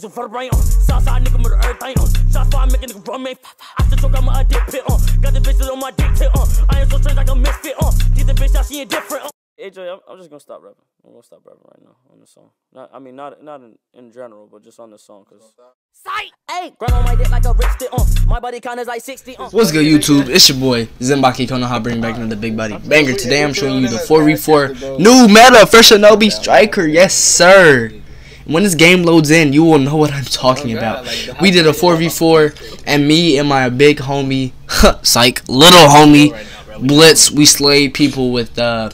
losing vertebrae on. Southside nigga murder everything on. Shots fired, making nigga run, man. I still choke out my dick pit on. Got the bitches on my dick tip on. I am so strange like a misfit on. Get the bitch out, she ain't different on. AJ, I'm, I'm just gonna stop rapping. I'm gonna stop rapping right now on this song. Not, I mean, not not in, in general, but just on this song, cause. Sight! Hey, grab on my dick like a rich stick on. My body count is like 60 on. What's good, YouTube? It's your boy Zimbaki Konoha, bringing back another big body banger. Today I'm showing you the 4v4 new meta for Shinobi Striker. Yes, sir. When this game loads in, you will know what I'm talking about. We did a 4v4, and me and my big homie, psych, little homie, Blitz, we slayed people with uh,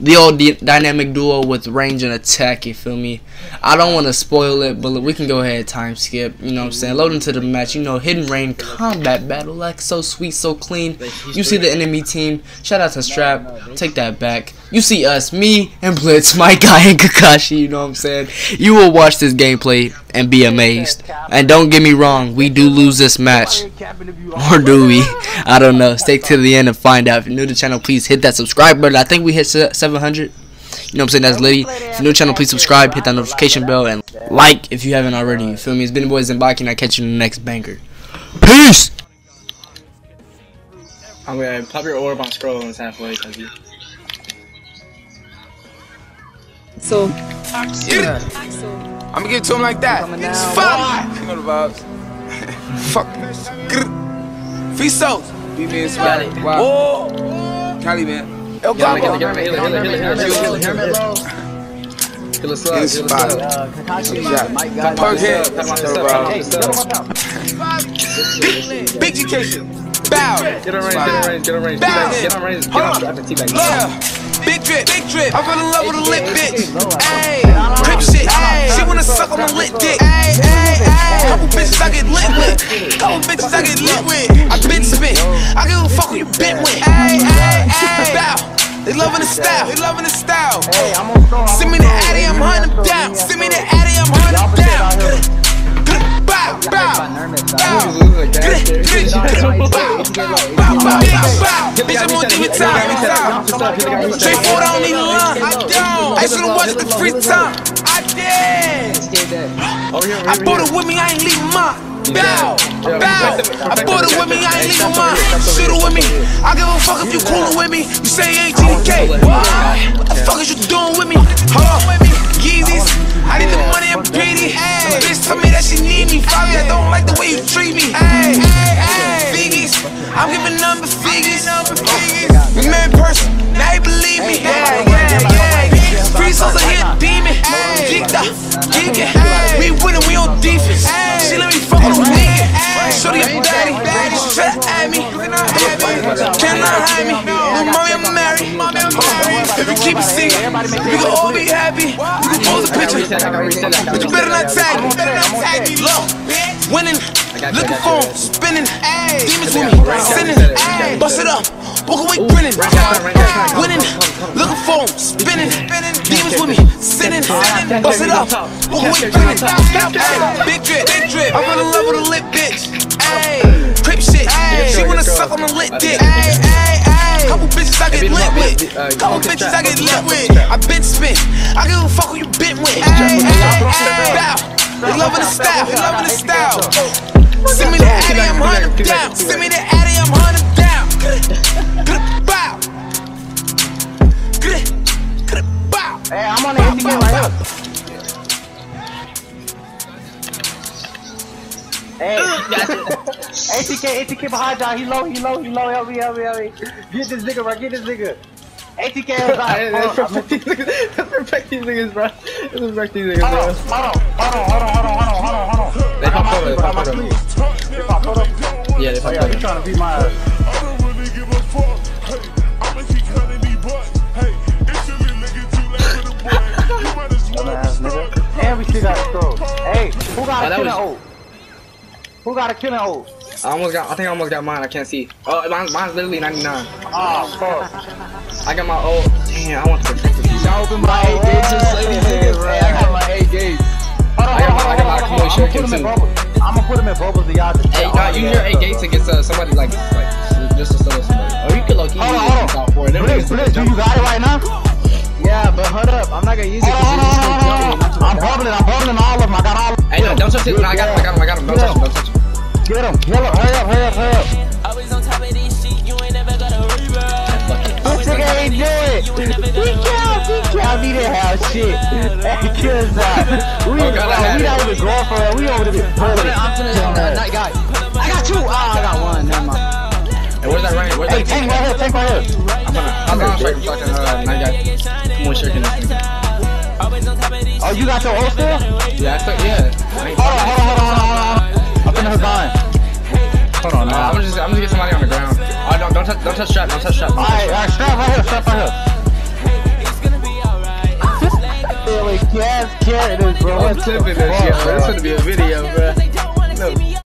the old dynamic duo with range and attack, you feel me? I don't want to spoil it, but we can go ahead time skip, you know what I'm saying? Load into the match, you know, Hidden Rain combat battle, like so sweet, so clean. You see the enemy team, shout out to Strap, take that back. You see us, me and Blitz, my guy and Kakashi, you know what I'm saying? You will watch this gameplay and be amazed. And don't get me wrong, we do lose this match. Or do we? I don't know. Stay to the end and find out. If you're new to the channel, please hit that subscribe button. I think we hit 700. You know what I'm saying? That's Liddy. If you're new to the channel, please subscribe, hit that notification bell, and like if you haven't already. You feel me? It's been the boys Zimbaki, and I catch you in the next banger. Peace! I'm gonna pop your orb on scroll when it's halfway, cause you. So, Yeah. I'm gonna give it to him like that. It's fun. You know the vibes. Fuck. Grr. Fiso. Be me and Swag. Wow. Oh. Cali, man. El Get get him. Kill a slug, Get his kill a spot. slug. Yeah. Perk head. Tap my stuff, tap my stuff. Big GK. Bow. Get on range, get on range, get on range. Teabag, Get on range, get on I can teabag. Yeah. Big drip, big drip. I fell in love with a lit bitch. Ayy, I get lit with. Couple bitches I get lit with. I been spit. I give a fuck who you been with. Ayy, ayy, ayy. Bow. They loving the style. They loving the style. Send me the Addy, I'm hunting them down. Send me the Addy, I'm hunting them down. Bow, bow, bow. Bitch, I'm on demon time. Straightforward, I don't need a line. I don't. I should've watched the free time. I did. Oh, I bought it with me, I ain't leaving mine. Bow, bow. I bought it with me, I ain't leaving mine. Shoot it with me. I give a fuck if you coolin' with me. You say you ain't GDK. What the fuck is you doing with me? Hold on. Yeezys. I need the money and pretty. The bitch tell me that she need me. Fabi, I don't like the way you treat me. Hey, hey, hey. Figgies. I'm giving number figgies. Daddy. Try to add me. Cannot hide me. Little mommy, I'm married. If you keep it secret, we gon' all be happy. You can pose a picture. But you better not tag me. Look, winning, looking for 'em, spinning. Demons with me, sinning. Bust it up, walk away grinning. Winning, looking for 'em, spinning. Demons with me, sinning. Bust it up, walk away grinning. Big drip, big drip. I fell in love with a lit on lit dick. Ayy, ayy, ayy. Couple bitches I get lit with. Couple bitches I get lit with. I been spit. I give a fuck who you been with. Ayy, ayy, ayy. Bow. They loving the style. They loving the style. Send me the Addy, I'm hunting down. Send me the Addy, I'm hunting down. Bow. Bow. hey, I'm on the ATK right here. Hey, ATK, ATK behind y'all. He low, he low, he low. Help me, help me, help me. Get this nigga, bro. Get this nigga. ATK is Hey, That's out. for these niggas, that's for fact these niggas, bro. That's for fact these niggas, bro. hold on, hold on, hold on, hold on, hold on, hold on, hold on. They pop photo, they pop I'm photo. asleep. They pop photo. Yeah, they Oh pop yeah, he trying to beat my ass. Dumbass nigga. And we still got a throw. Hey, who got Oh, a killing was- ult? Who got a killing ult? I almost got, I think I almost got mine, I can't see. Oh, mine's, mine's literally 99. Oh, fuck. I got my ult. Damn, I want to protect this. Y'all open my eight gates just like these I got my eight gates. I got my- I got my hold on, hold on. Akuma I'm gonna put Shuriken them in too. bubbles. I'm gonna put them in bubbles and y'all Hey, nah, you hear 8 gates against uh, somebody like, like, just to solo somebody. Oh, you can low key Hold on, use hold this out for it. Blitz, Blitz, do you got it right now? Yeah, but hold up. I'm not gonna use it Hold on, hold on, hold on. I'm bubbling, I'm bubbling all of them. I got all of them. Hey, no, don't don't touch it. No, I got him. I got him. I got him. Don't touch him. Don't touch him. Get him. Kill him. Hurry up, hurry up, hurry up. Always on top of this shit, you ain't never got a rebound. This nigga ain't do it. He killed, he killed. We didn't have shit. Hey, kill us. We, Oh, God, I bro, we not even going for it. We over there. I'm finna, I'm finna, uh, night guy. I got two. Oh, I got one. Never mind. Hey, where's that range? Where's Hey, that tank right here, tank right here. I'm gonna. I'm gonna strike him. Fucking uh, night guy. Come on, shaking this thing. Oh, you got your ult still? Yeah, I took. Yeah. Hold on, hold on, hold on, hold on, hold on. I'm finna hook. Hold on, Uh. I'm gonna just. I'm gonna get somebody on the ground. Oh, don't don't touch. Don't touch strap. Don't touch strap. Alright, alright, strap right here, strap right here. Really, yes, carrot this, bro. I'm What tipping this fuck, shit, bro. bro? This gonna be a video, bro.